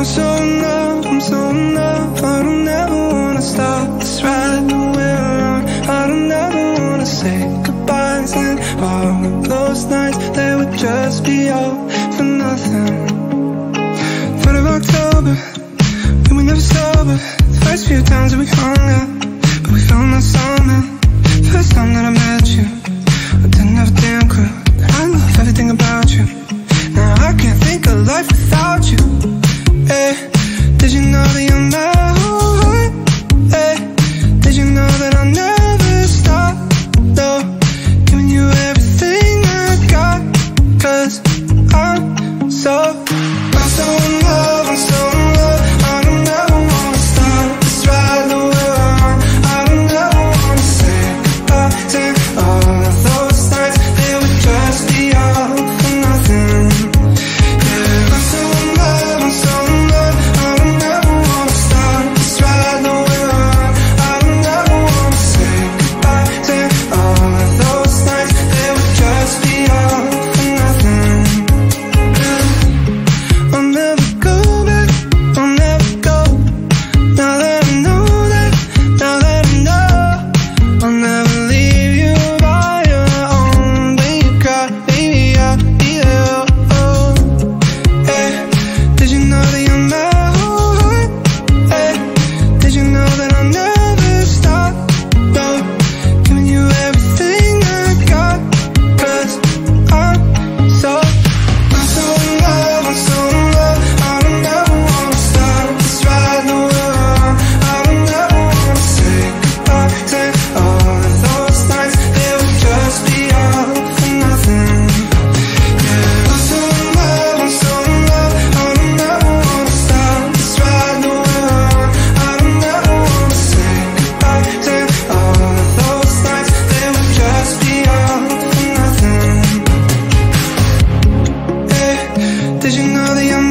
I'm so in love, I'm so in love. I don't ever wanna stop this ride that we're on I don't ever wanna say goodbyes And all of those nights They would just be all for nothing. Third of October We were never sober. The First few times that we hung out But we found that summer. First time that I met you I didn't have a damn clue. I love everything about you. Now I can't think of life vision of the